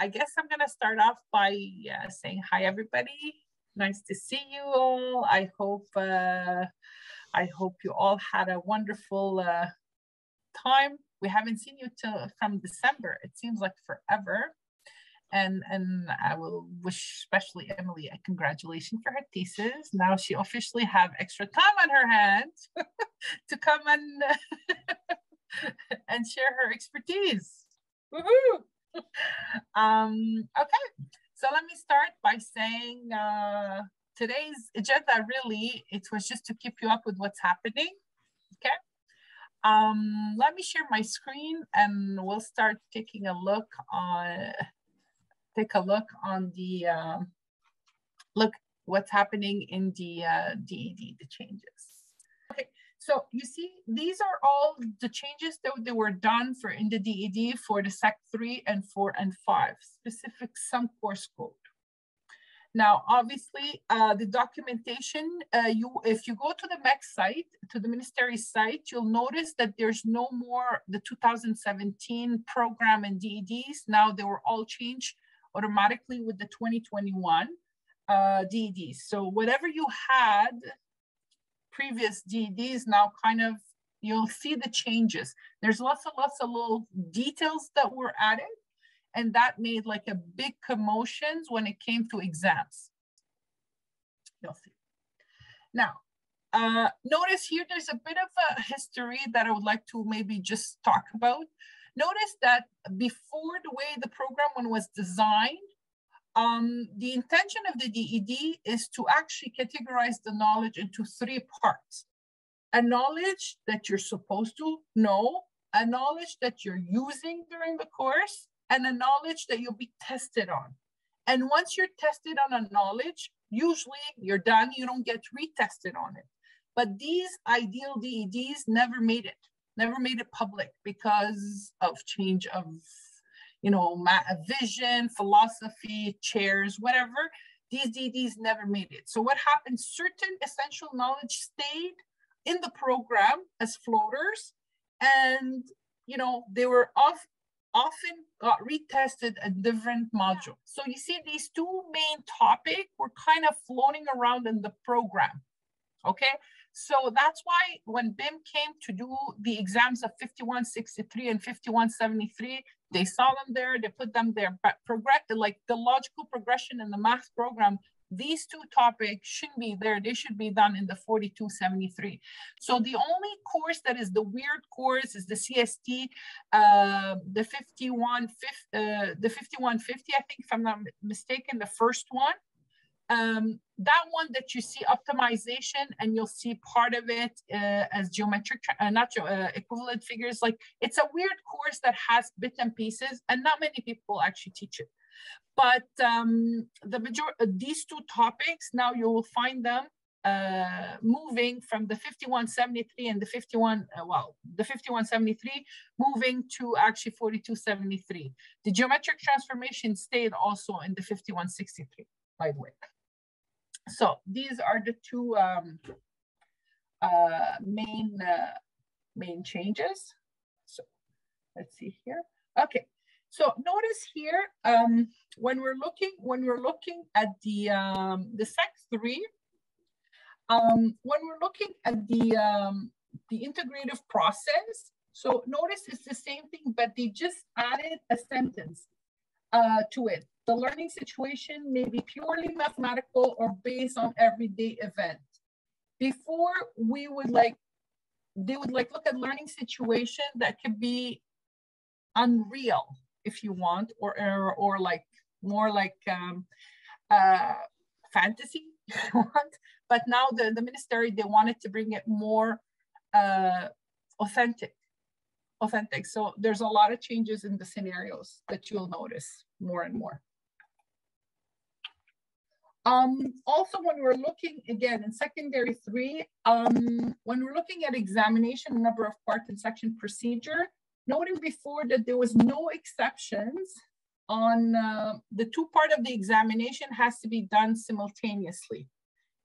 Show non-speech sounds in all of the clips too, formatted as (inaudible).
I guess I'm gonna start off by uh, saying hi, everybody. Nice to see you all. I hope uh, I hope you all had a wonderful uh, time. We haven't seen you till from December. It seems like forever. And and I will wish especially Emily a congratulations for her thesis. Now she officially have extra time on her hands (laughs) to come and (laughs) and share her expertise. Um, okay, so let me start by saying uh, today's agenda really, it was just to keep you up with what's happening, okay? Um, let me share my screen and we'll start taking a look on, take a look on the, uh, look what's happening in the uh, DED, the changes. So you see, these are all the changes that, that were done for in the DED for the SEC 3 and 4 and 5, specific some course code. Now, obviously, uh, the documentation, uh, you if you go to the MEC site, to the ministry site, you'll notice that there's no more the 2017 program and DEDs. Now they were all changed automatically with the 2021 uh, DEDs. So whatever you had previous DEDs now kind of, you'll see the changes. There's lots and lots of little details that were added and that made like a big commotions when it came to exams. You'll see. Now, uh, notice here there's a bit of a history that I would like to maybe just talk about. Notice that before the way the program one was designed, um, the intention of the DED is to actually categorize the knowledge into three parts. A knowledge that you're supposed to know, a knowledge that you're using during the course, and a knowledge that you'll be tested on. And once you're tested on a knowledge, usually you're done, you don't get retested on it. But these ideal DEDs never made it, never made it public because of change of you know, my vision, philosophy, chairs, whatever. These DEDs never made it. So what happened? Certain essential knowledge stayed in the program as floaters, and you know they were off, often got retested at different modules. So you see, these two main topics were kind of floating around in the program. Okay, so that's why when BIM came to do the exams of 5163 and 5173, they saw them there, they put them there, but progress, like the logical progression in the math program, these two topics shouldn't be there. They should be done in the 4273. So the only course that is the weird course is the CST, uh, the 51, uh, the 5150, I think if I'm not mistaken, the first one um, that one that you see optimization and you'll see part of it uh, as geometric, uh, not uh, equivalent figures. Like it's a weird course that has bits and pieces and not many people actually teach it. But um, the major uh, these two topics, now you will find them uh, moving from the 5173 and the 51, uh, well, the 5173 moving to actually 4273. The geometric transformation stayed also in the 5163, by the way. So these are the two um, uh, main uh, main changes. So let's see here. Okay, so notice here um, when we're looking when we're looking at the um, the SEC three, um, when we're looking at the um, the integrative process. So notice it's the same thing, but they just added a sentence uh, to it the learning situation may be purely mathematical or based on everyday event. Before we would like, they would like look at learning situation that could be unreal if you want, or, or, or like more like um, uh, fantasy (laughs) if you want. But now the, the ministry, they wanted to bring it more uh, authentic authentic. So there's a lot of changes in the scenarios that you'll notice more and more. Um, also, when we're looking again in secondary three, um, when we're looking at examination, number of part and section procedure, noting before that there was no exceptions on uh, the two part of the examination has to be done simultaneously.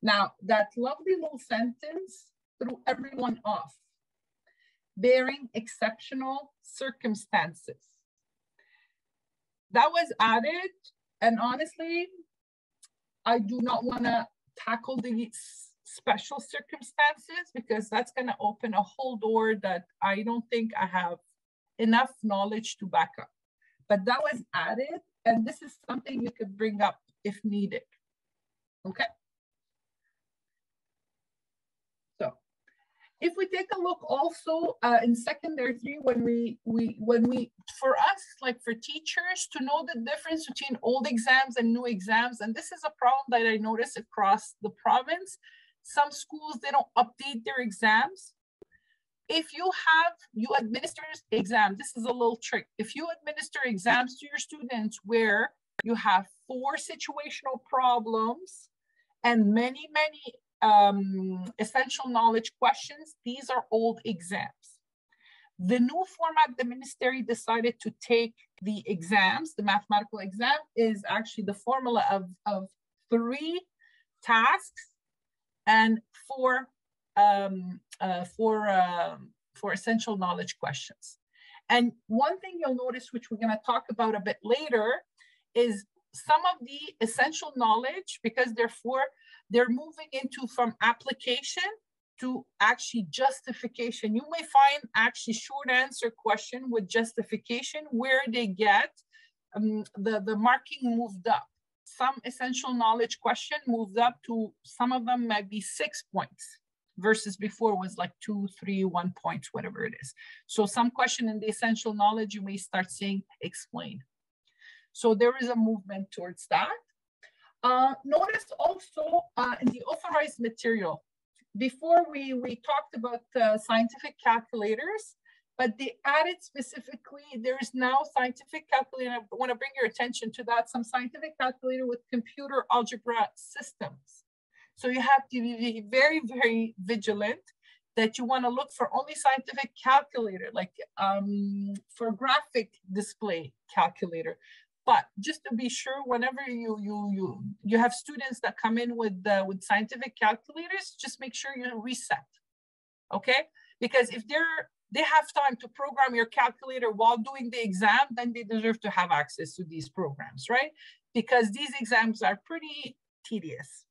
Now, that lovely little sentence threw everyone off, bearing exceptional circumstances. That was added. And honestly, I do not want to tackle the special circumstances because that's going to open a whole door that I don't think I have enough knowledge to back up. But that was added, and this is something you could bring up if needed. Okay. If we take a look also uh, in secondary three, when we, we, when we, for us, like for teachers to know the difference between old exams and new exams, and this is a problem that I notice across the province. Some schools, they don't update their exams. If you have, you administer exam, this is a little trick. If you administer exams to your students where you have four situational problems and many, many um, essential knowledge questions. These are old exams. The new format the ministry decided to take the exams, the mathematical exam, is actually the formula of, of three tasks and four um, uh, for, uh, for essential knowledge questions. And one thing you'll notice, which we're going to talk about a bit later, is some of the essential knowledge, because they're for they're moving into from application to actually justification. You may find actually short answer question with justification where they get um, the, the marking moved up. Some essential knowledge question moved up to some of them might be six points versus before was like two, three, one points, whatever it is. So some question in the essential knowledge, you may start seeing explain. So there is a movement towards that. Uh, notice also uh, in the authorized material, before we, we talked about uh, scientific calculators, but they added specifically, there is now scientific calculator, I want to bring your attention to that, some scientific calculator with computer algebra systems. So you have to be very, very vigilant that you want to look for only scientific calculator, like um, for graphic display calculator. But just to be sure, whenever you you you you have students that come in with with scientific calculators, just make sure you reset. Okay, because if they're they have time to program your calculator while doing the exam, then they deserve to have access to these programs, right? Because these exams are pretty tedious.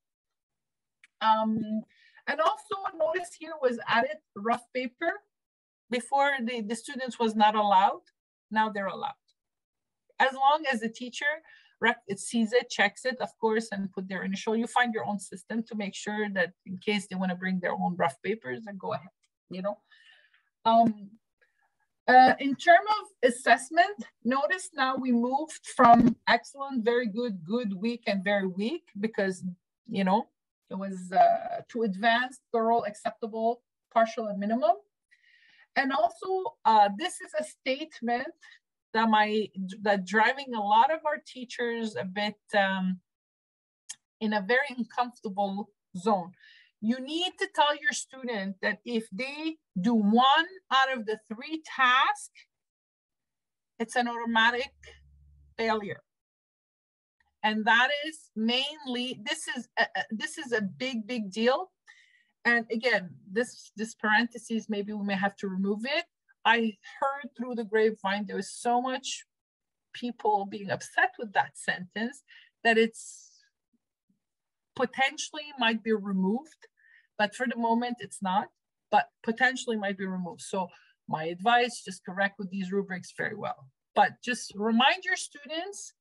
Um, and also notice here was added rough paper. Before the, the students was not allowed, now they're allowed as long as the teacher sees it, checks it, of course, and put their initial. You find your own system to make sure that in case they want to bring their own rough papers, and go ahead, you know. Um, uh, in terms of assessment, notice now we moved from excellent, very good, good, weak, and very weak because, you know, it was uh, to advanced, thorough, acceptable, partial, and minimum. And also, uh, this is a statement that my that driving a lot of our teachers a bit um, in a very uncomfortable zone. You need to tell your student that if they do one out of the three tasks, it's an automatic failure. And that is mainly this is a, this is a big big deal. And again, this this parentheses maybe we may have to remove it I heard through the grapevine there was so much people being upset with that sentence that it's potentially might be removed, but for the moment it's not, but potentially might be removed. So my advice, just correct with these rubrics very well. But just remind your students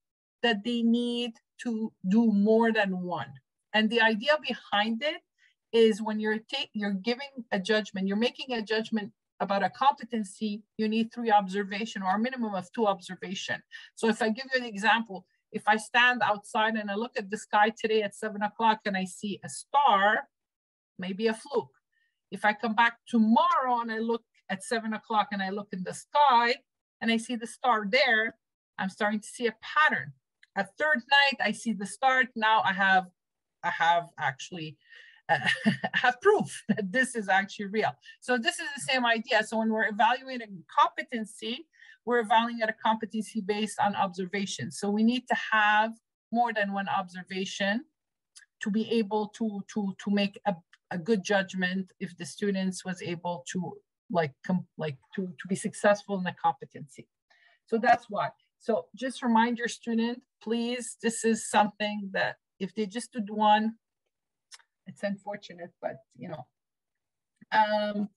that they need to do more than one. And the idea behind it is when you're take, you're giving a judgment, you're making a judgment about a competency, you need three observation or a minimum of two observation. So if I give you an example, if I stand outside and I look at the sky today at seven o'clock and I see a star, maybe a fluke. If I come back tomorrow and I look at seven o'clock and I look in the sky and I see the star there, I'm starting to see a pattern. A third night, I see the star. Now I have, I have actually (laughs) have proof that this is actually real. So this is the same idea. So when we're evaluating competency, we're evaluating a competency based on observation. So we need to have more than one observation to be able to to to make a, a good judgment if the students was able to like com, like to to be successful in the competency. So that's why So just remind your student, please, this is something that if they just did one, it's unfortunate, but you know, um,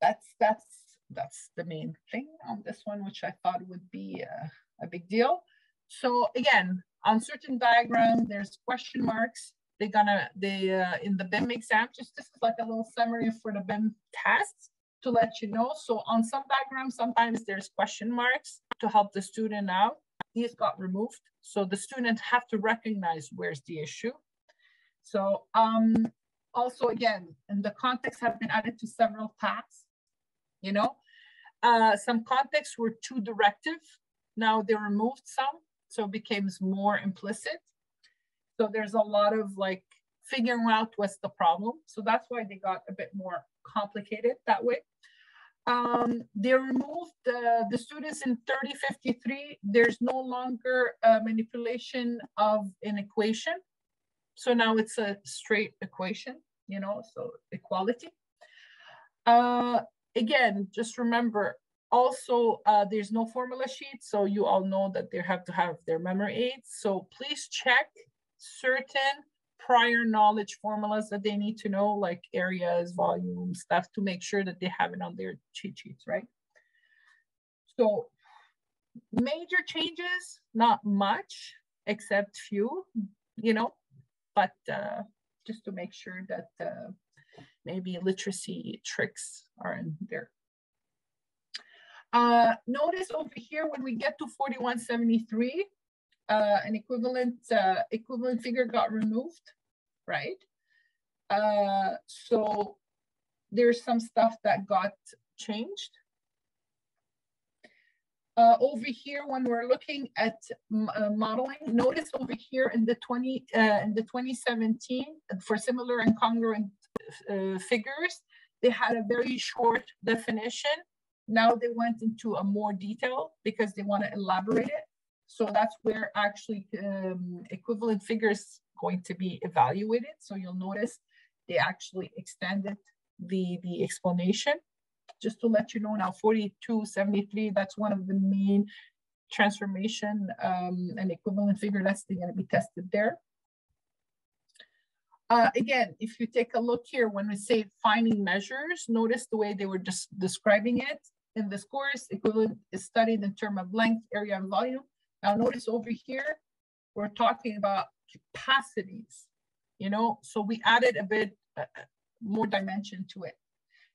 that's that's that's the main thing on this one, which I thought would be a, a big deal. So again, on certain diagram, there's question marks. They're gonna, they, uh, in the BIM exam, just this is like a little summary for the BIM tests to let you know. So on some diagrams, sometimes there's question marks to help the student out. These got removed. So the student have to recognize where's the issue. So um, also again, in the context have been added to several tasks, you know. Uh, some contexts were too directive. Now they removed some, so it becomes more implicit. So there's a lot of like figuring out what's the problem. So that's why they got a bit more complicated that way. Um, they removed uh, the students in 3053. There's no longer manipulation of an equation. So now it's a straight equation, you know, so equality. Uh, again, just remember, also uh, there's no formula sheet. So you all know that they have to have their memory aids. So please check certain prior knowledge formulas that they need to know, like areas, volume, stuff to make sure that they have it on their cheat sheets, right? So major changes, not much, except few, you know, but uh, just to make sure that uh, maybe literacy tricks are in there. Uh, notice over here, when we get to 4173, uh, an equivalent uh, equivalent figure got removed, right? Uh, so there's some stuff that got changed. Uh, over here, when we're looking at uh, modeling, notice over here in the 20 uh, in the 2017 for similar and congruent uh, figures, they had a very short definition. Now they went into a more detail because they want to elaborate it. So that's where actually um, equivalent figures going to be evaluated. So you'll notice they actually extended the, the explanation. Just to let you know now, 4273, that's one of the main transformation um, and equivalent figure that's going to be tested there. Uh, again, if you take a look here, when we say finding measures, notice the way they were just describing it. In this course, equivalent is studied in terms of length, area, and volume. Now notice over here, we're talking about capacities, you know, so we added a bit uh, uh, more dimension to it.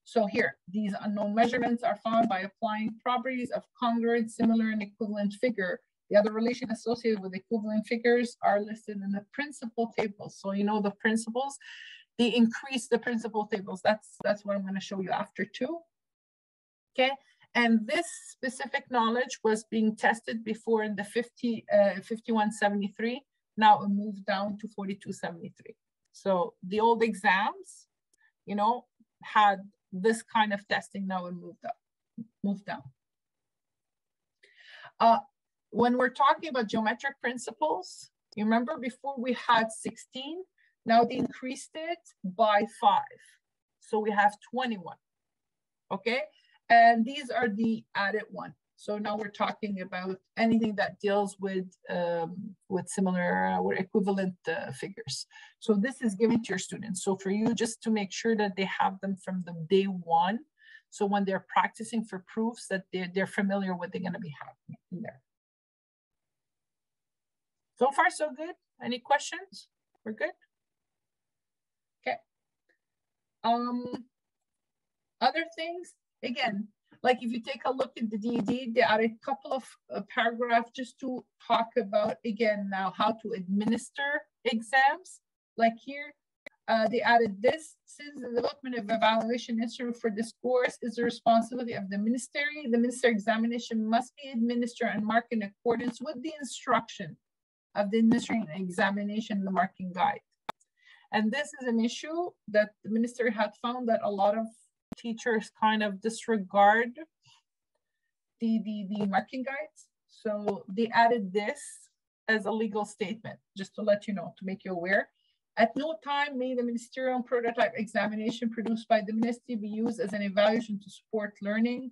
So here, these unknown measurements are found by applying properties of congruent, similar, and equivalent figure. The other relation associated with equivalent figures are listed in the principal tables. So you know the principles, they increase the principal tables. That's, that's what I'm gonna show you after too. Okay, and this specific knowledge was being tested before in the 50, uh, 5173. Now it moved down to 4273. So the old exams, you know, had this kind of testing. Now it moved up, moved down. Uh, when we're talking about geometric principles, you remember before we had 16, now they increased it by five. So we have 21, okay? And these are the added one. So now we're talking about anything that deals with um, with similar uh, or equivalent uh, figures. So this is given to your students. So for you, just to make sure that they have them from the day one. So when they're practicing for proofs that they're, they're familiar with, they're going to be having in there. So far, so good. Any questions? We're good. Okay. Um, other things again, like if you take a look at the DED, there are a couple of uh, paragraphs just to talk about, again, now how to administer exams. Like here, uh, they added this, since the development of evaluation instrument for this course is the responsibility of the ministry, the minister examination must be administered and marked in accordance with the instruction of the administering examination, the marking guide. And this is an issue that the minister had found that a lot of teachers kind of disregard the, the, the marking guides. So they added this as a legal statement, just to let you know, to make you aware. At no time may the ministerial prototype examination produced by the ministry be used as an evaluation to support learning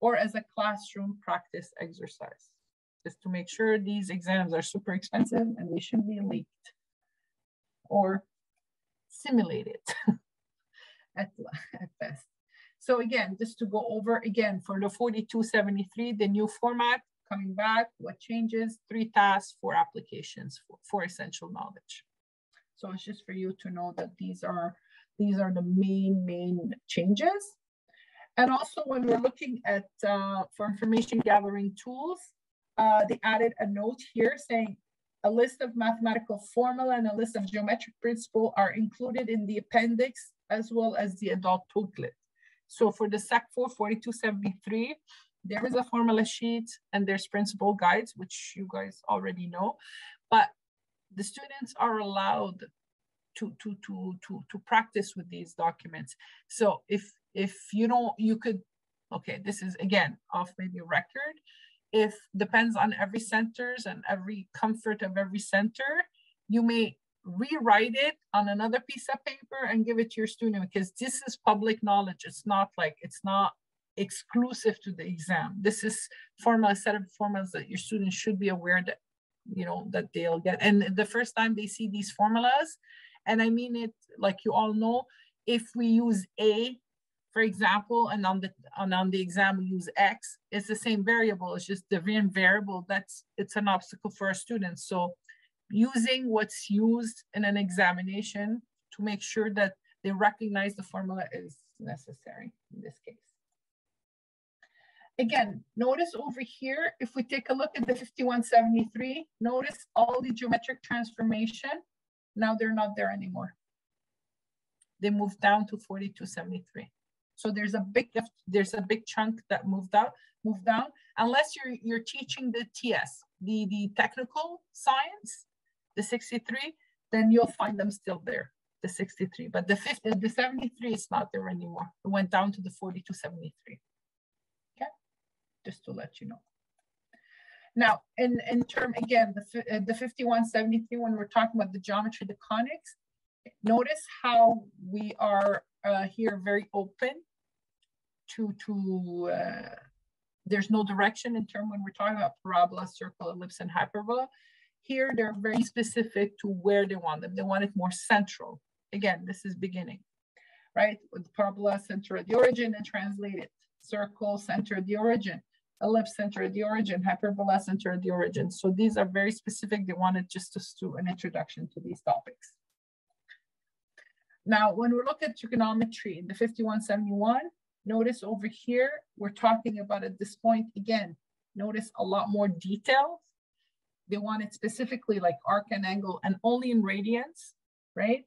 or as a classroom practice exercise. just to make sure these exams are super expensive and they shouldn't be leaked or simulated (laughs) at, at best. So again, just to go over again for the 4273, the new format coming back, what changes, three tasks, four applications for, for essential knowledge. So it's just for you to know that these are these are the main, main changes. And also when we're looking at uh, for information gathering tools, uh, they added a note here saying a list of mathematical formula and a list of geometric principle are included in the appendix as well as the adult booklet. So for the SEC 4 4273, there is a formula sheet and there's principle guides, which you guys already know, but the students are allowed to, to, to, to, to practice with these documents. So if, if you don't, you could, okay, this is again off maybe record, if depends on every centers and every comfort of every center, you may rewrite it on another piece of paper and give it to your student because this is public knowledge. It's not like, it's not exclusive to the exam. This is formula, set of formulas that your students should be aware that, you know, that they'll get. And the first time they see these formulas, and I mean it like you all know, if we use A for example, and on the and on the exam we use x, it's the same variable. It's just the variable. That's it's an obstacle for our students. So using what's used in an examination to make sure that they recognize the formula is necessary in this case. Again, notice over here, if we take a look at the 5173, notice all the geometric transformation. Now they're not there anymore. They moved down to 4273. So there's a big there's a big chunk that moved out, moved down, unless you're you're teaching the TS, the the technical science, the 63, then you'll find them still there, the 63. But the 50, the 73 is not there anymore. It went down to the 4273. Okay, just to let you know. Now, in, in term, again, the, uh, the 5173, when we're talking about the geometry, the conics, notice how we are uh, here very open to, to uh, there's no direction in term when we're talking about parabola, circle, ellipse, and hyperbola. Here, they're very specific to where they want them. They want it more central. Again, this is beginning, right? With parabola, center at the origin and translate it. Circle, center at the origin. Ellipse, center at the origin. Hyperbola, center at the origin. So these are very specific. They wanted just to do an introduction to these topics. Now, when we look at trigonometry in the 5171, Notice over here, we're talking about at this point, again, notice a lot more details. They want it specifically like arc and angle and only in radians, right?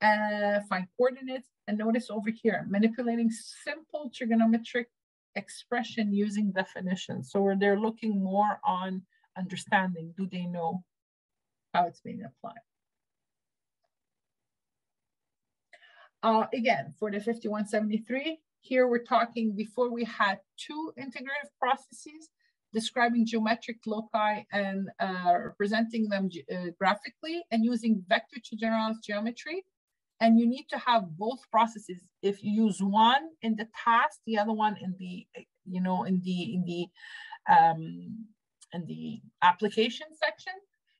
Uh, find coordinates and notice over here, manipulating simple trigonometric expression using definitions. So where they're looking more on understanding, do they know how it's being applied? Uh, again, for the 5173, here we're talking before we had two integrative processes describing geometric loci and uh, representing them uh, graphically and using vector to generalize geometry. And you need to have both processes. If you use one in the task, the other one in the, you know, in the in the um, in the application section.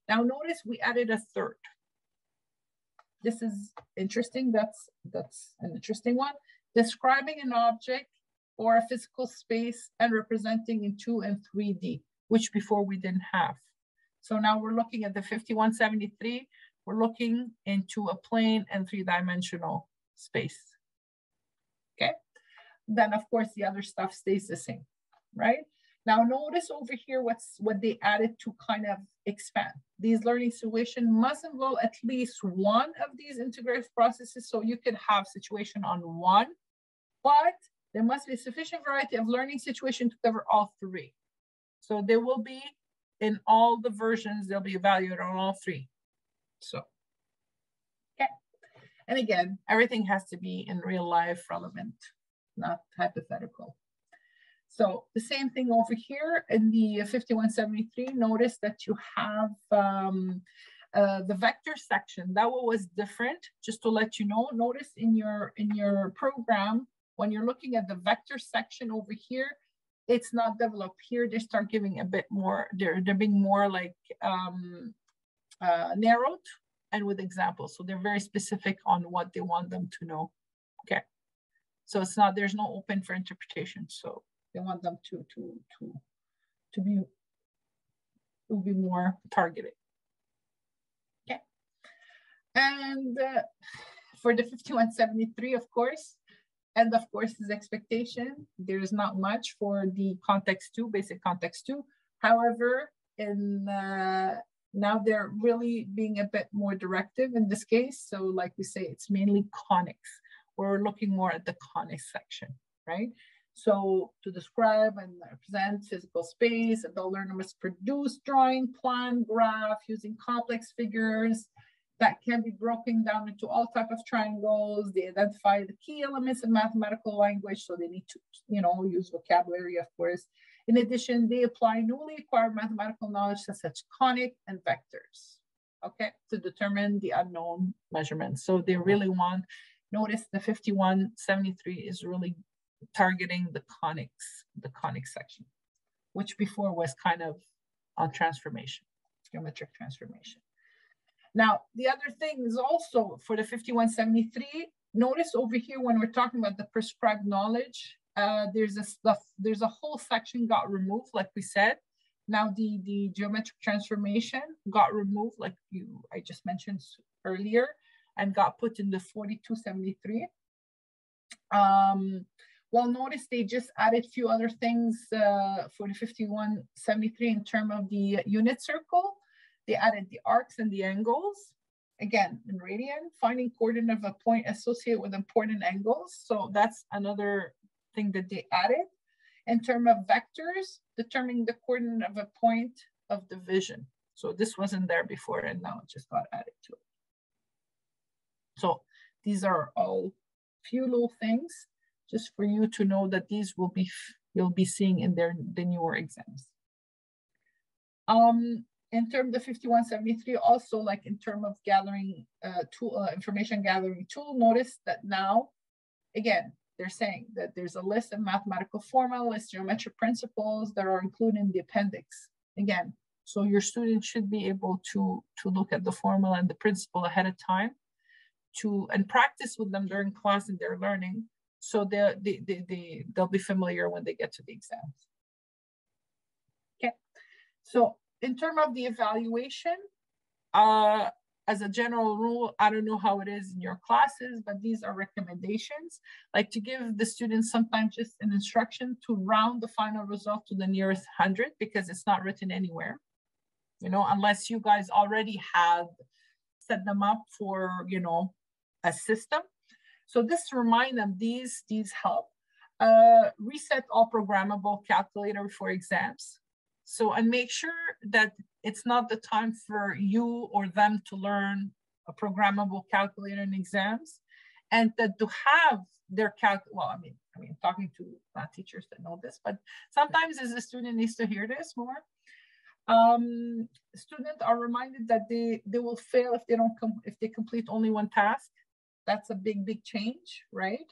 Now notice we added a third. This is interesting. That's that's an interesting one describing an object or a physical space and representing in 2 and 3D, which before we didn't have. So now we're looking at the 5173, we're looking into a plane and three-dimensional space, okay? Then of course the other stuff stays the same, right? Now notice over here what's what they added to kind of expand. These learning situation must involve at least one of these integrative processes. So you could have situation on one but there must be sufficient variety of learning situation to cover all three. So there will be in all the versions, they'll be evaluated on all three. So, okay. And again, everything has to be in real life relevant, not hypothetical. So the same thing over here in the 5173, notice that you have um, uh, the vector section. That one was different, just to let you know. Notice in your in your program, when you're looking at the vector section over here, it's not developed here. They start giving a bit more, they're, they're being more like um, uh, narrowed and with examples. So they're very specific on what they want them to know. Okay. So it's not, there's no open for interpretation. So they want them to, to, to, to be, to be more targeted. Okay. And uh, for the 5173, of course, and of course, his expectation, there is not much for the context two, basic context two. However, in uh, now they're really being a bit more directive in this case. So like we say, it's mainly conics. We're looking more at the conics section, right? So to describe and represent physical space, adult learner must produce drawing, plan, graph using complex figures, that can be broken down into all type of triangles. They identify the key elements in mathematical language, so they need to, you know, use vocabulary, of course. In addition, they apply newly acquired mathematical knowledge such as conic and vectors, okay, to determine the unknown measurements. So they really want, notice the 5173 is really targeting the conics, the conic section, which before was kind of on transformation, geometric transformation. Now, the other thing is also for the 5173, notice over here when we're talking about the prescribed knowledge, uh, there's a stuff, there's a whole section got removed, like we said. Now the, the geometric transformation got removed, like you I just mentioned earlier, and got put in the 4273. Um, well, notice they just added a few other things uh, for the 5173 in terms of the unit circle. They added the arcs and the angles. Again, in radian, finding coordinate of a point associated with important angles. So that's another thing that they added. In terms of vectors, determining the coordinate of a point of division. So this wasn't there before and now it just got added to it. So these are all few little things just for you to know that these will be you'll be seeing in their the newer exams. Um, in terms of 5173, also like in terms of gathering uh, tool, uh, information gathering tool, notice that now, again, they're saying that there's a list of mathematical formulas, geometric principles that are included in the appendix. Again, so your student should be able to, to look at the formula and the principle ahead of time to and practice with them during class and their learning so they, they, they, they, they'll be familiar when they get to the exams. Okay, so in terms of the evaluation, uh, as a general rule, I don't know how it is in your classes, but these are recommendations, like to give the students sometimes just an instruction to round the final result to the nearest 100 because it's not written anywhere, you know, unless you guys already have set them up for, you know, a system. So just remind them these, these help. Uh, reset all programmable calculator for exams. So, and make sure that it's not the time for you or them to learn a programmable calculator in exams and that to have their calc, well, I mean, I mean, talking to teachers that know this, but sometimes as a student needs to hear this more. Um, students are reminded that they, they will fail if they don't come, if they complete only one task. That's a big, big change, right?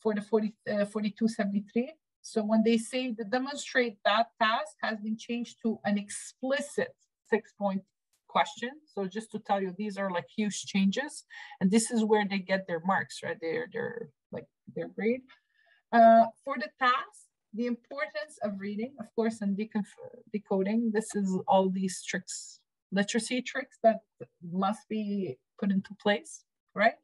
For the 40, uh, 4273. So when they say the demonstrate that task has been changed to an explicit six point question. So just to tell you, these are like huge changes. And this is where they get their marks, right? They're, they're like their grade. Uh, for the task, the importance of reading, of course, and decoding, this is all these tricks, literacy tricks that must be put into place, right?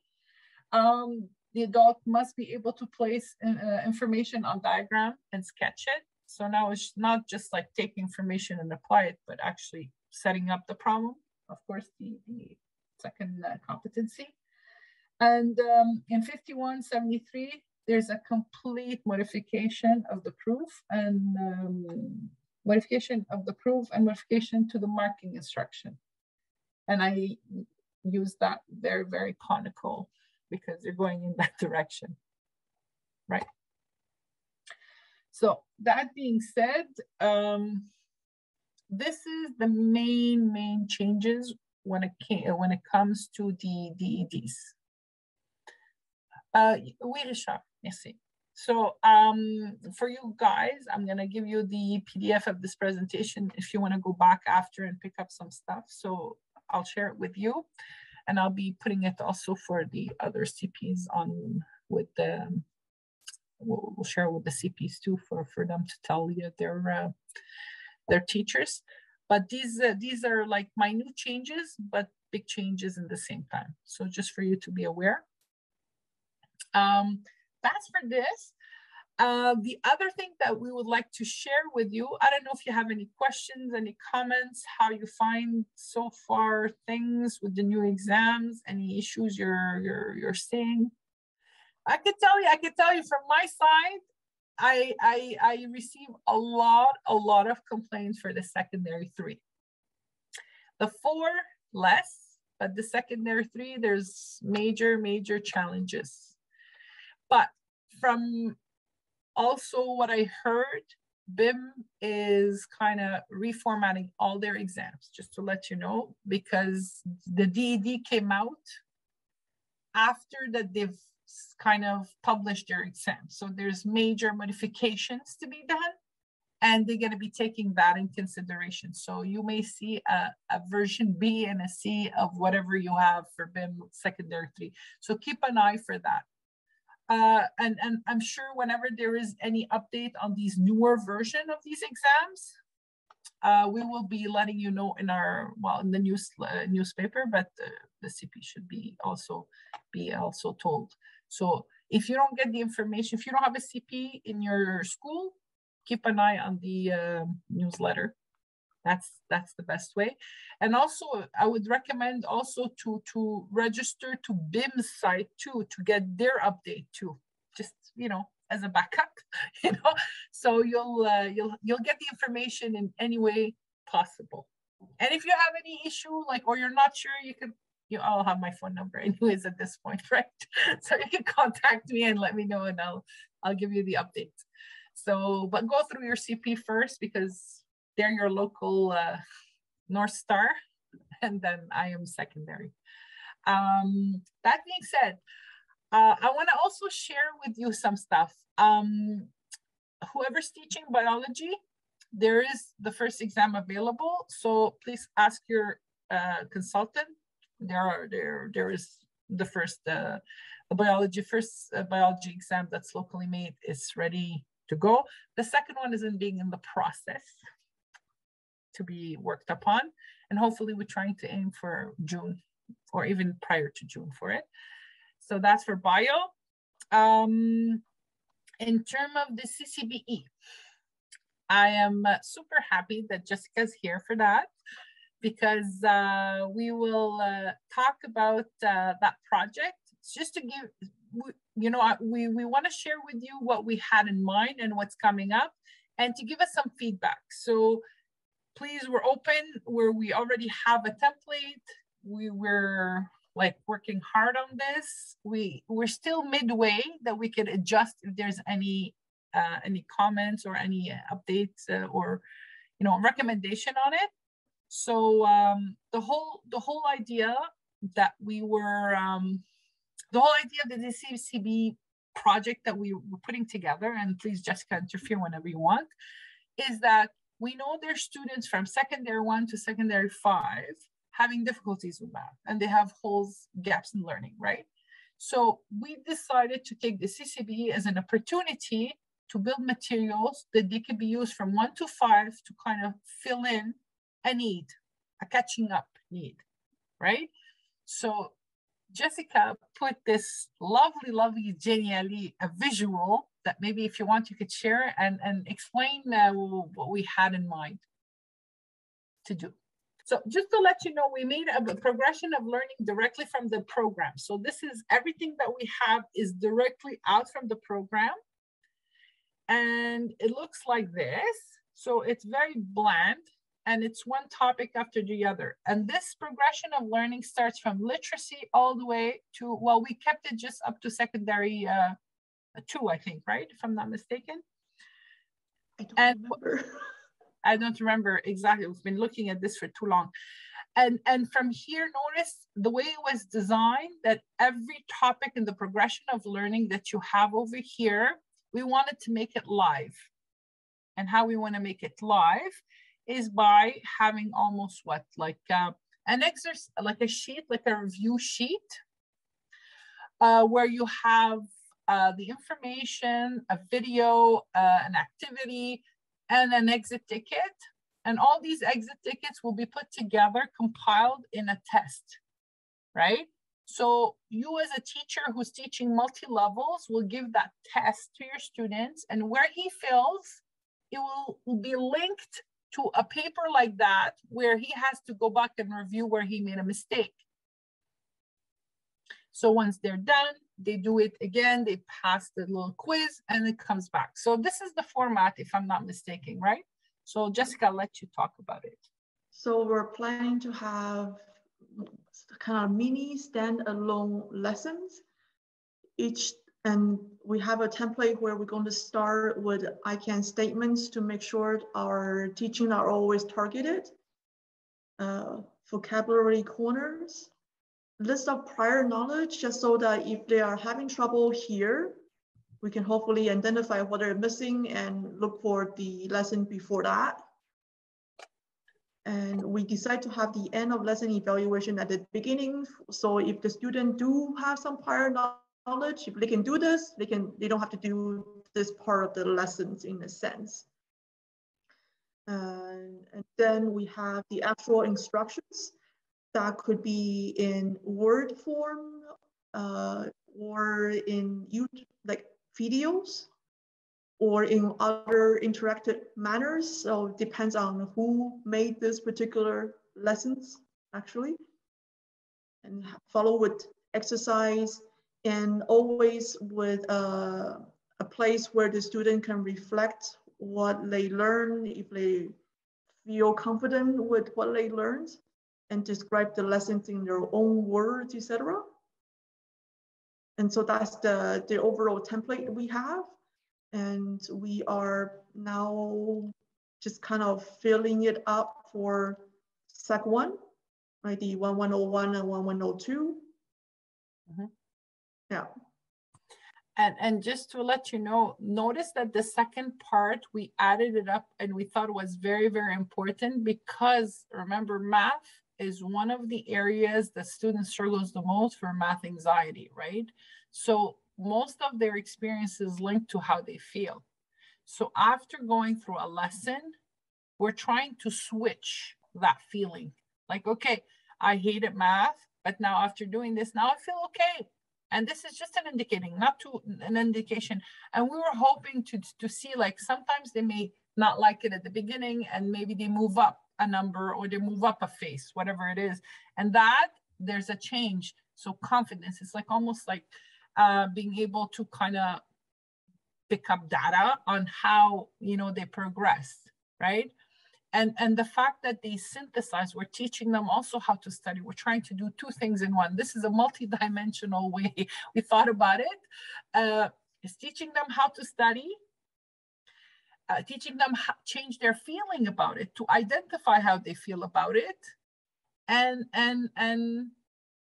Um, the adult must be able to place uh, information on diagram and sketch it. So now it's not just like take information and apply it, but actually setting up the problem. Of course, the, the second uh, competency. And um, in 5173, there's a complete modification of the proof and um, modification of the proof and modification to the marking instruction. And I use that very, very conical because you're going in that (laughs) direction, right? So that being said, um, this is the main, main changes when it, came, when it comes to the DEDs. Uh, oui, Richard, merci. So um, for you guys, I'm gonna give you the PDF of this presentation if you wanna go back after and pick up some stuff. So I'll share it with you and I'll be putting it also for the other CPs on with the, we'll, share with the CPs too for, for them to tell you their, uh, their teachers. But these, uh, these are like minute changes, but big changes in the same time. So just for you to be aware. Um, that's for this. Uh, the other thing that we would like to share with you, I don't know if you have any questions, any comments, how you find so far things with the new exams, any issues you're you're you're seeing. I can tell you, I can tell you from my side, I I I receive a lot, a lot of complaints for the secondary three. The four less, but the secondary three, there's major, major challenges. But from also what I heard, BIM is kind of reformatting all their exams, just to let you know, because the DED came out after that they've kind of published their exams. So there's major modifications to be done and they're going to be taking that in consideration. So you may see a, a, version B and a C of whatever you have for BIM secondary three. So keep an eye for that. Uh, and, and I'm sure whenever there is any update on these newer version of these exams, uh, we will be letting you know in our, well, in the news uh, newspaper, but the CP should be also be also told. So if you don't get the information, if you don't have a CP in your school, keep an eye on the uh, newsletter that's that's the best way. And also i would recommend also to to register to BIM's site too to get their update too. Just you know as a backup (laughs) you know? So you'll uh, you'll you'll get the information in any way possible. And if you have any issue like or you're not sure you can you all have my phone number (laughs) anyways at this point right? (laughs) So you can contact me and let me know and i'll i'll give you the update. So but go through your cp first because they're your local uh, North Star, (laughs) and then I am secondary. Um, that being said, uh, I want to also share with you some stuff. Um, whoever's teaching biology, there is the first exam available. So please ask your uh, consultant. There are there there is the first uh, biology first uh, biology exam that's locally made is ready to go. The second one isn't being in the process to be worked upon. And hopefully we're trying to aim for June or even prior to June for it. So that's for bio. Um, in terms of the CCBE, I am super happy that Jessica's here for that because uh, we will uh, talk about uh, that project. It's just to give, you know, we, we want to share with you what we had in mind and what's coming up and to give us some feedback. So please, we're open where we already have a template. We were like working hard on this. We we're still midway that we could adjust if there's any uh, any comments or any updates uh, or you know recommendation on it. So um, the whole the whole idea that we were um, the whole idea of the DCCB project that we were putting together, and please Jessica interfere whenever you want, is that we know there's students from secondary one to secondary five having difficulties with math and they have holes, gaps in learning, right? So we decided to take the CCBE as an opportunity to build materials that they could be used from one to five to kind of fill in a need, a catching up need, right? So Jessica put this lovely, lovely, Genially a visual that maybe if you want, you could share and, and explain uh, what we had in mind to do. So just to let you know, we made a progression of learning directly from the program. So this is everything that we have is directly out from the program. And it looks like this. So it's very bland and it's one topic after the other. And this progression of learning starts from literacy all the way to, well, we kept it just up to secondary uh, two, I think, right? If I'm not mistaken. I don't and remember. (laughs) I don't remember exactly. We've been looking at this for too long. And, and from here, notice the way it was designed that every topic in the progression of learning that you have over here we wanted to make it live. And how we want to make it live is by having almost what, like uh, an exercise, like a sheet, like a review sheet, uh, where you have uh, the information, a video, uh, an activity, and an exit ticket. And all these exit tickets will be put together, compiled in a test, right? So you as a teacher who's teaching multi-levels will give that test to your students and where he fails, it will, will be linked to a paper like that where he has to go back and review where he made a mistake. So once they're done, they do it again, they pass the little quiz and it comes back. So this is the format, if I'm not mistaken, right? So Jessica, I'll let you talk about it. So we're planning to have kind of mini standalone lessons. Each and we have a template where we're going to start with I can statements to make sure our teaching are always targeted. Uh, vocabulary corners, list of prior knowledge, just so that if they are having trouble here, we can hopefully identify what they're missing and look for the lesson before that. And we decide to have the end of lesson evaluation at the beginning. So if the student do have some prior knowledge, if they can do this, they can they don't have to do this part of the lessons in a sense. And, and then we have the actual instructions that could be in word form uh, or in YouTube, like videos or in other interactive manners. So it depends on who made this particular lessons actually. And follow with exercise and always with a, a place where the student can reflect what they learn, if they feel confident with what they learned and describe the lessons in their own words, etc. And so that's the, the overall template we have. And we are now just kind of filling it up for SEC one, right? The 1101 and 1102. Mm-hmm. Yeah. And, and just to let you know, notice that the second part, we added it up and we thought was very, very important because remember math is one of the areas that students struggles the most for math anxiety, right? So most of their experiences linked to how they feel. So after going through a lesson, we're trying to switch that feeling. Like, okay, I hated math, but now after doing this, now I feel okay. And this is just an indicating, not to an indication. And we were hoping to, to see like sometimes they may not like it at the beginning and maybe they move up a number or they move up a face, whatever it is. And that there's a change. So confidence, it's like almost like uh, being able to kind of pick up data on how, you know, they progressed, right? And, and the fact that they synthesize, we're teaching them also how to study. We're trying to do two things in one. This is a multi-dimensional way (laughs) we thought about it. Uh, is teaching them how to study uh, teaching them how change their feeling about it to identify how they feel about it and and and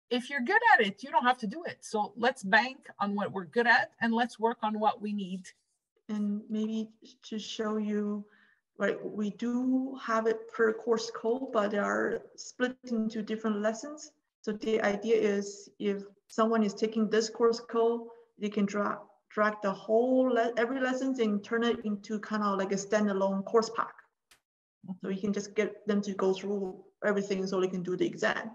if you're good at it you don't have to do it so let's bank on what we're good at and let's work on what we need and maybe to show you like we do have it per course code but they are split into different lessons so the idea is if someone is taking this course code they can drag drag the whole le every lessons and turn it into kind of like a standalone course pack. So you can just get them to go through everything so they can do the exam.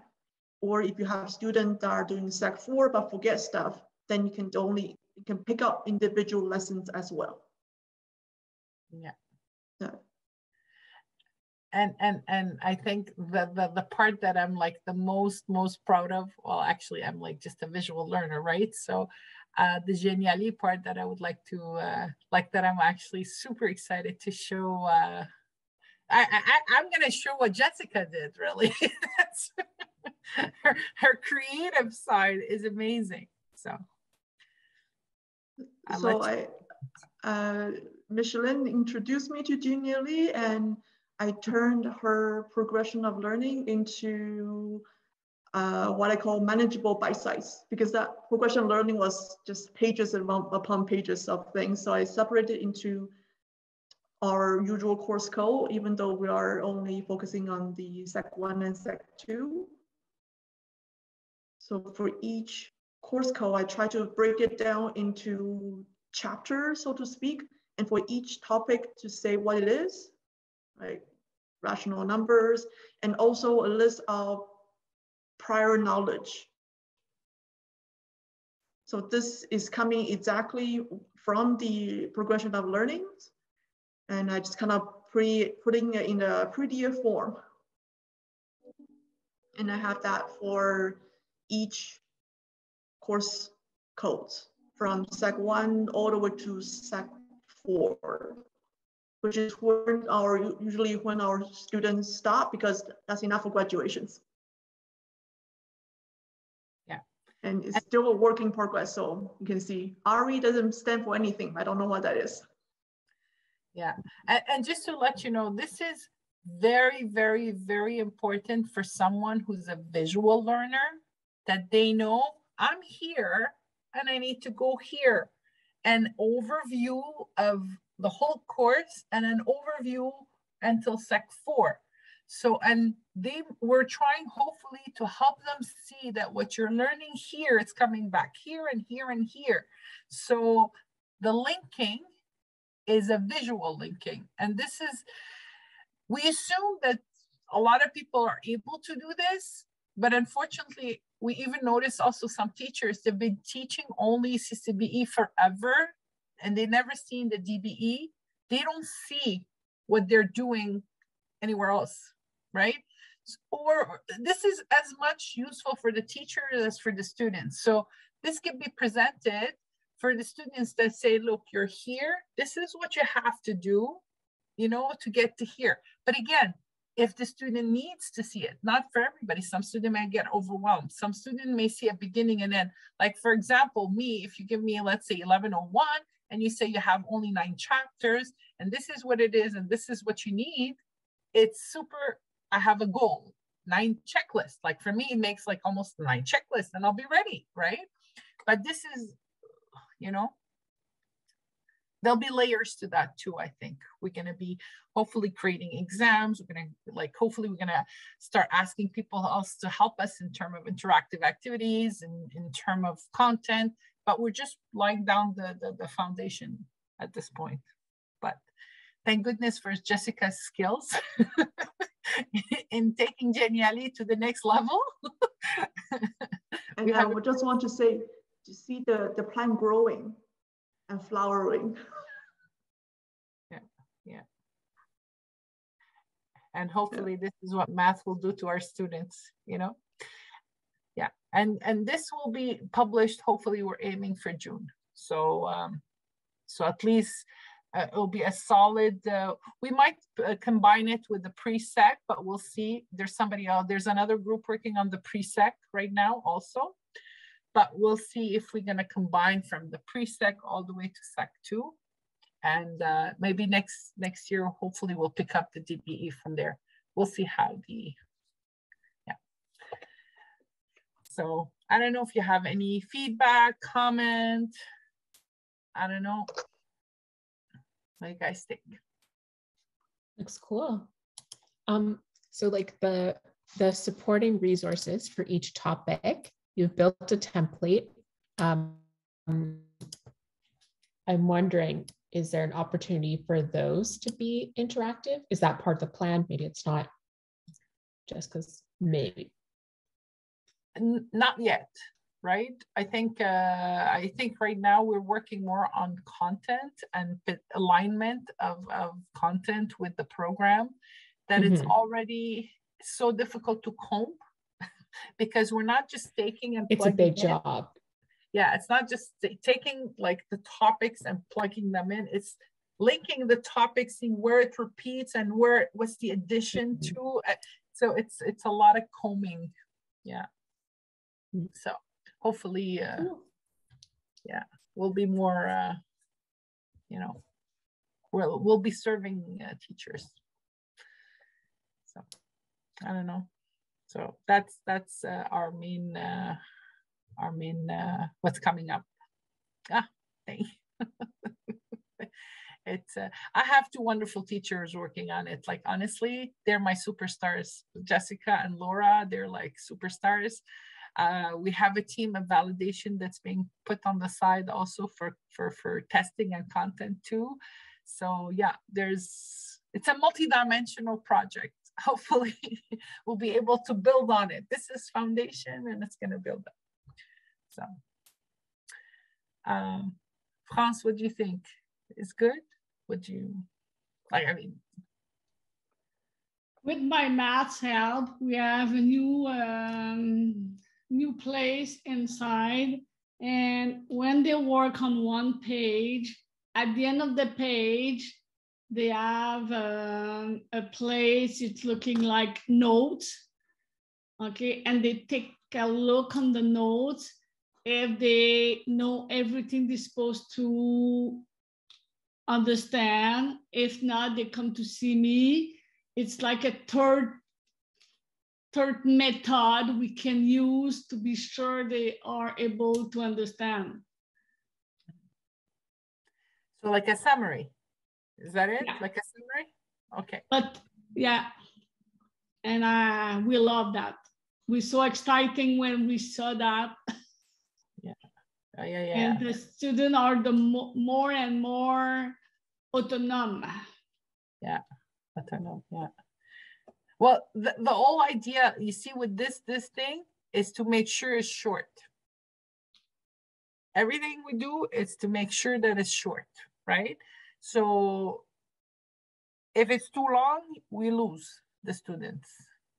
Or if you have students that are doing SEC 4 but forget stuff, then you can only you can pick up individual lessons as well. Yeah. yeah. And and and I think the, the the part that I'm like the most most proud of, well, actually I'm like just a visual learner, right? So uh, the Genially part that I would like to, uh, like that I'm actually super excited to show. Uh, I, I, am going to show what Jessica did, really. (laughs) her, her creative side is amazing. So, I'll so I, uh, Micheline introduced me to Genially and I turned her progression of learning into uh, what I call manageable bite size because that progression learning was just pages upon pages of things. So I separated into our usual course code, even though we are only focusing on the Sec 1 and Sec 2. So for each course code, I try to break it down into chapters, so to speak, and for each topic to say what it is, like rational numbers, and also a list of prior knowledge. So this is coming exactly from the progression of learning. And I just kind of pre putting it in a prettier form. And I have that for each course codes from Sec 1 all the way to Sec 4, which is when our usually when our students stop because that's enough for graduations. Yeah. And it's still a work in progress. So you can see RE doesn't stand for anything. I don't know what that is. Yeah. And, and just to let you know, this is very, very, very important for someone who's a visual learner that they know I'm here and I need to go here. An overview of the whole course and an overview until Sec 4. So, and they were trying hopefully to help them see that what you're learning here, it's coming back here and here and here. So the linking is a visual linking. And this is, we assume that a lot of people are able to do this, but unfortunately, we even notice also some teachers, they've been teaching only CCBE forever and they never seen the DBE. They don't see what they're doing anywhere else, right? Or this is as much useful for the teacher as for the students. So this can be presented for the students that say, look, you're here. This is what you have to do, you know, to get to here. But again, if the student needs to see it, not for everybody. Some student may get overwhelmed. Some student may see a beginning and end. Like for example, me, if you give me, let's say 1101, and you say you have only nine chapters, and this is what it is, and this is what you need, it's super, I have a goal, nine checklist. Like for me, it makes like almost nine checklists and I'll be ready, right? But this is you know there'll be layers to that too i think we're going to be hopefully creating exams we're going to like hopefully we're going to start asking people else to help us in terms of interactive activities and in terms of content but we're just laying down the, the, the foundation at this point but thank goodness for jessica's skills (laughs) in taking genially to the next level (laughs) and i would just want to say to see the, the plant growing and flowering. yeah, yeah. And hopefully yeah. this is what math will do to our students, you know? Yeah, and and this will be published, hopefully we're aiming for June. So, um, so at least uh, it'll be a solid, uh, we might uh, combine it with the pre-sec, but we'll see. There's somebody else, there's another group working on the pre-sec right now also but we'll see if we're going to combine from the pre-sec all the way to sec 2 and uh, maybe next next year hopefully we'll pick up the dbe from there we'll see how the yeah so i don't know if you have any feedback comment i don't know what do you guys think looks cool um so like the the supporting resources for each topic You've built a template. Um, I'm wondering, is there an opportunity for those to be interactive? Is that part of the plan? Maybe it's not just because maybe. Not yet, right? I think uh, I think right now we're working more on content and alignment of, of content with the program that mm-hmm. it's already so difficult to comb (laughs) because we're not just taking and it's a big in. job yeah it's not just taking like the topics and plugging them in it's linking the topics seeing where it repeats and where what's the addition mm-hmm. to uh, so it's it's a lot of combing yeah. So hopefully uh yeah we'll be more uh you know we'll we'll be serving uh, teachers so i don't know So that's that's uh, our main uh, our main uh, what's coming up. Ah, thank (laughs) it's uh, I have two wonderful teachers working on it. Like honestly, they're my superstars. Jessica and Laura, they're like superstars. Uh, we have a team of validation that's being put on the side also for for for testing and content too. So yeah, there's it's a multi-dimensional project. (laughs) Hopefully, we'll be able to build on it. This is foundation, and it's going to build up. So, um, France, what do you think? Is good? Would you like? I mean, with my maths help, we have a new um, new place inside. And when they work on one page, at the end of the page, they have um, a place, it's looking like notes. Okay, and they take a look on the notes. If they know everything they're supposed to understand, if not, they come to see me. It's like a third third method we can use to be sure they are able to understand. So like a summary, is that it? Yeah. Like a summary? Okay. But yeah, and uh, we love that. We're so exciting when we saw that. (laughs) Yeah, yeah, yeah. yeah. And the students are the mo more and more autonomous. Yeah, autonomous, yeah. Well, the, the whole idea, you see, with this this thing is to make sure it's short. Everything we do is to make sure that it's short, right? So if it's too long, we lose the students.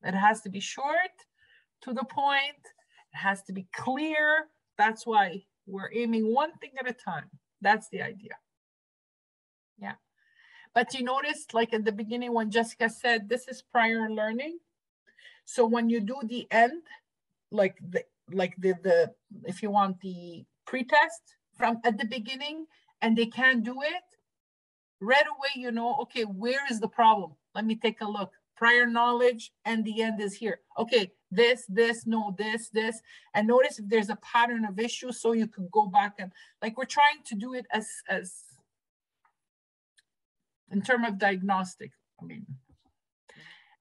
It has to be short, to the point, it has to be clear. That's why we're aiming one thing at a time. That's the idea. But you notice, like at the beginning, when Jessica said this is prior learning. So when you do the end, like the like the the if you want the pretest from at the beginning, and they can't do it, right away you know, okay, where is the problem? Let me take a look. Prior knowledge and the end is here. Okay, this, this, no, this, this, and notice if there's a pattern of issues, so you can go back and like we're trying to do it as as in terms of diagnostic. I mean,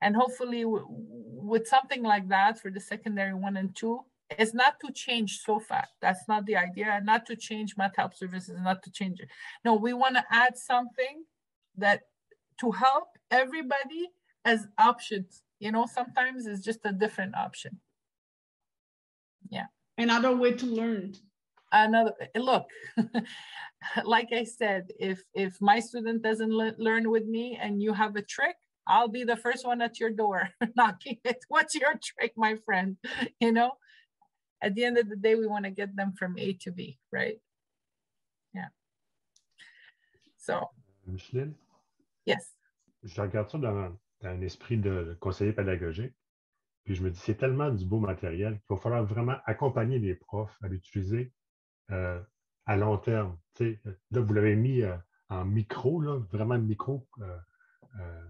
and hopefully with something like that for the secondary one and two, it's not to change so fast. That's not the idea. Not to change math help services, not to change it. No, we want to add something that to help everybody as options. You know, sometimes it's just a different option. Yeah. Another way to learn. Another eh, look. (laughs) like I said, if if my student doesn't le learn with me and you have a trick, I'll be the first one at your door (laughs) knocking it. (laughs) What's your trick, my friend? You know, at the end of the day, we want to get them from A to B, right? Yeah. So. Micheline? Yes. Je regarde ça dans, dans un esprit de conseiller pédagogique. Puis je me dis, c'est tellement du beau matériel qu'il va falloir vraiment accompagner les profs à l'utiliser euh, à long terme. là, vous l'avez mis euh, en micro, là, vraiment micro euh, euh,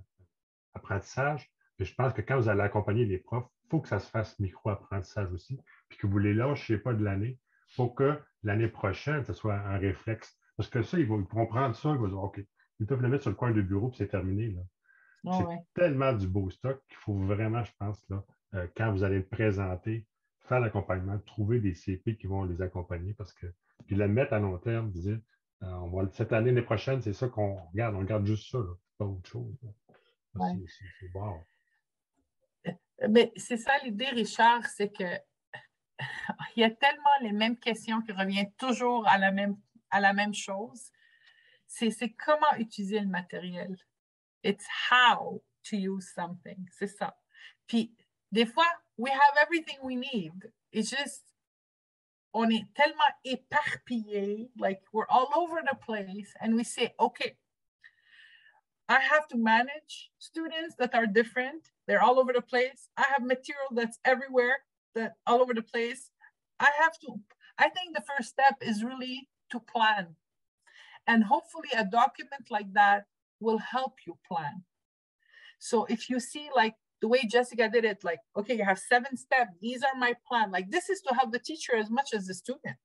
apprentissage. Mais je pense que quand vous allez accompagner les profs, il faut que ça se fasse micro-apprentissage aussi, puis que vous ne les lâchez pas de l'année pour que l'année prochaine, ce soit un réflexe. Parce que ça, ils vont comprendre ça, ils vont dire OK, ils peuvent le mettre sur le coin du bureau, puis c'est terminé. Là. Ah c'est tellement du beau stock qu'il faut vraiment, je pense, là, quand vous allez le présenter, faire l'accompagnement, trouver des CP qui vont les accompagner parce que, puis le mettre à long terme, dire, euh, on va, cette année, l'année prochaine, c'est ça qu'on regarde, on regarde juste ça, pas autre chose. C'est wow. Mais c'est ça l'idée, Richard, c'est que (laughs) il y a tellement les mêmes questions qui reviennent toujours à la même, à la même chose. C'est comment utiliser le matériel. It's how to use something. C'est ça. Puis, des fois, we have everything we need. It's just on est tellement éparpillé, like we're all over the place, and we say, okay, I have to manage students that are different. They're all over the place. I have material that's everywhere, that all over the place. I have to, I think the first step is really to plan. And hopefully a document like that will help you plan. So if you see like the way Jessica did it, like, okay, you have seven steps. These are my plan. Like this is to help the teacher as much as the student.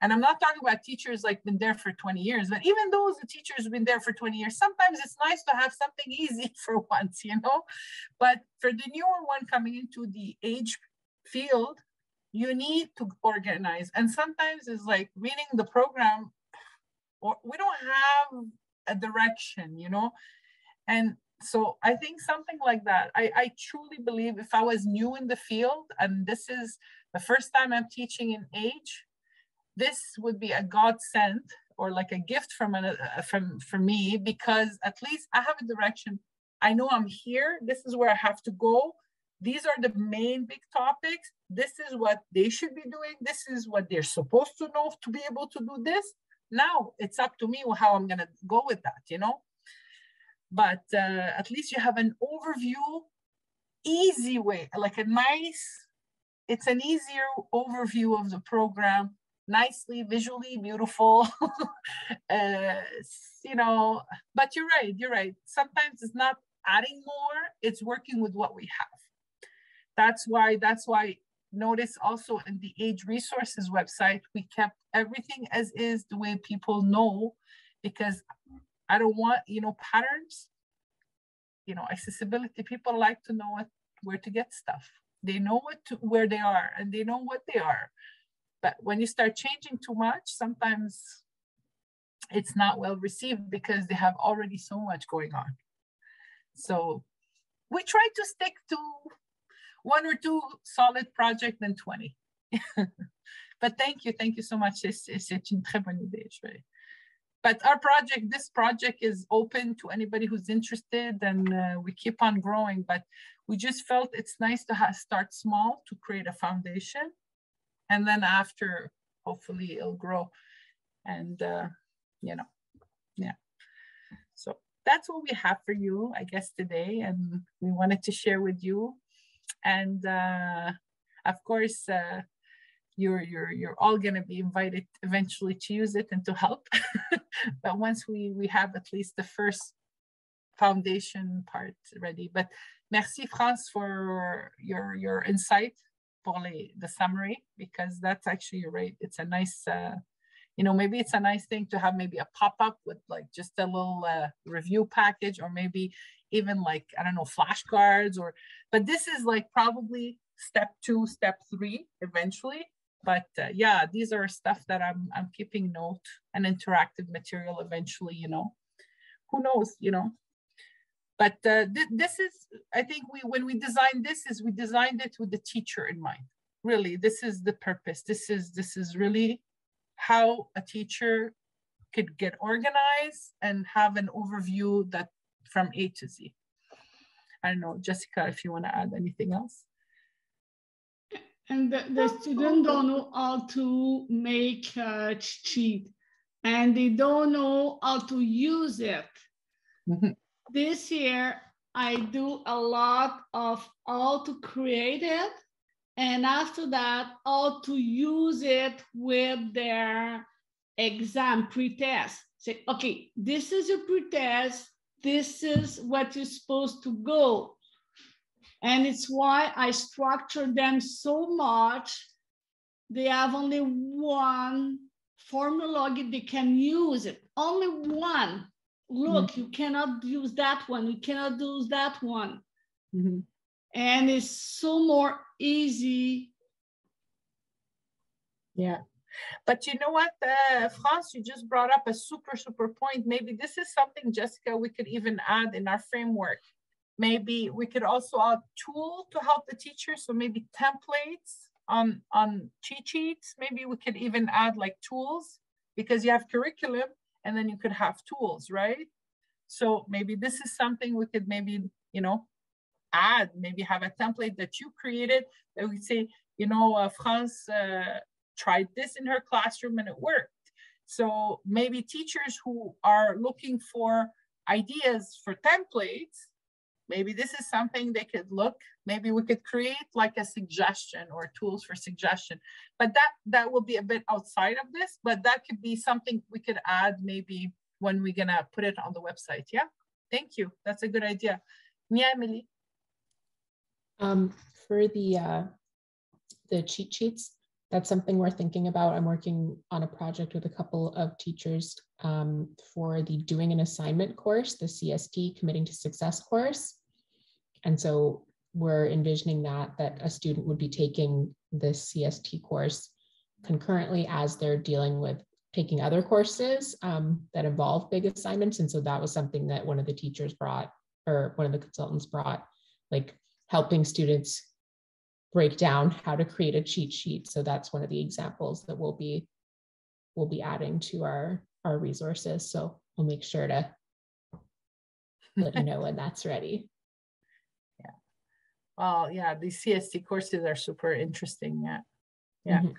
And I'm not talking about teachers like been there for 20 years, but even those the teachers been there for 20 years, sometimes it's nice to have something easy (laughs) for once, you know. But for the newer one coming into the age field, you need to organize. And sometimes it's like reading the program, or we don't have a direction, you know. And so I think something like that. I, I truly believe if I was new in the field and this is the first time I'm teaching in age, this would be a godsend or like a gift from a, uh, from for me because at least I have a direction. I know I'm here. This is where I have to go. These are the main big topics. This is what they should be doing. This is what they're supposed to know to be able to do this. Now it's up to me how I'm gonna go with that, you know. But uh, at least you have an overview, easy way, like a nice. It's an easier overview of the program nicely, visually beautiful. (laughs) uh, you know, but you're right, you're right. Sometimes it's not adding more, it's working with what we have. That's why, that's why notice also in the age resources website, we kept everything as is the way people know, because I don't want, you know, patterns, you know, accessibility, people like to know what, where to get stuff. They know what to, where they are and they know what they are. But when you start changing too much, sometimes it's not well received because they have already so much going on. So we try to stick to one or two solid projects than 20. (laughs) but thank you, thank you so much. C'est une très bonne idée. But our project, this project is open to anybody who's interested and uh, we keep on growing. But we just felt it's nice to have, start small to create a foundation. And then after hopefully it'll grow. And uh, you know yeah. So that's what we have for you i guess today. And we wanted to share with you. And uh, of course uh, you're you're you're all going to be invited eventually to use it and to help (laughs) but once we we have at least the first foundation part ready but merci france for your your insight fully the summary because that's actually right. It's a nice, uh, you know, maybe it's a nice thing to have maybe a pop up with like just a little uh, review package or maybe even like, I don't know, flashcards or, but this is like probably step two, step three eventually. But uh, yeah, these are stuff that I'm, I'm keeping note and interactive material eventually, you know, who knows, you know, but uh, th this is, I think we when we designed this is we designed it with the teacher in mind. Really, this is the purpose. This is this is really how a teacher could get organized and have an overview that from A to Z. I don't know, Jessica, if you want to add anything else. And the, the student don't know how to make a cheat and they don't know how to use it. Mm -hmm this year I do a lot of how to create it and after that how to use it with their exam pre-test. Say, okay, this is your pre-test, this is what you're supposed to go. And it's why I structure them so much. They have only one formula they can use it, only one look, mm-hmm. you cannot use that one, you cannot use that one. Mm-hmm. And it's so more easy. Yeah. But you know what, uh, France, you just brought up a super, super point. Maybe this is something, Jessica, we could even add in our framework. Maybe we could also add tool to help the teacher. So maybe templates on, on cheat sheets. Maybe we could even add like tools because you have curriculum and then you could have tools, right? So maybe this is something we could maybe, you know, add, maybe have a template that you created that we say, you know, uh, France uh, tried this in her classroom and it worked. So maybe teachers who are looking for ideas for templates, maybe this is something they could look maybe we could create like a suggestion or tools for suggestion. But that that will be a bit outside of this but that could be something we could add maybe when we're gonna put it on the website yeah? Thank you. That's a good idea. Yeah emily? Um, for the uh, the cheat sheets, that's something we're thinking about. I'm working on a project with a couple of teachers um, for the doing an assignment course, the CST committing to success course. And so we're envisioning that that a student would be taking this CST course concurrently as they're dealing with taking other courses um, that involve big assignments. And so that was something that one of the teachers brought, or one of the consultants brought, like helping students break down how to create a cheat sheet. So that's one of the examples that we'll be we'll be adding to our our resources. So we'll make sure to let you know when that's ready. Well, yeah, these CST courses are super interesting. Yeah. Yeah. Mm-hmm.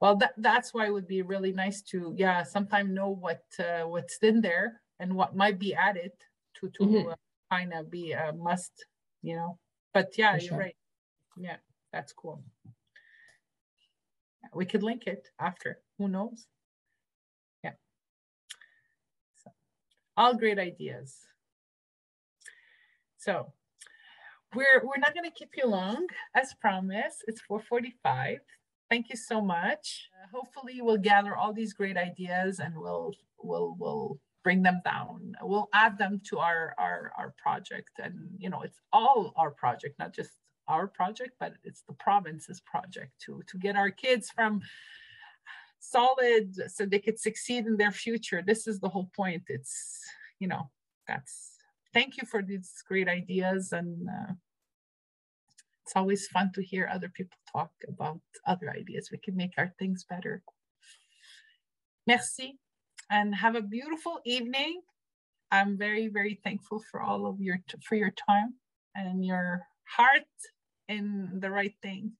Well, that, that's why it would be really nice to, yeah, sometime know what uh, what's in there and what might be added to to mm-hmm. uh, kind of be a must, you know. But yeah, For you're sure. right. Yeah, that's cool. We could link it after. Who knows? Yeah. So, all great ideas. So we're we're not going to keep you long, as promised. It's 4:45. Thank you so much. Uh, hopefully, we'll gather all these great ideas and we'll we'll we'll bring them down. We'll add them to our our our project, and you know, it's all our project, not just our project, but it's the province's project to to get our kids from solid so they could succeed in their future. This is the whole point. It's you know that's thank you for these great ideas and. Uh, it's always fun to hear other people talk about other ideas. We can make our things better. Merci and have a beautiful evening. I'm very, very thankful for all of your for your time and your heart in the right thing.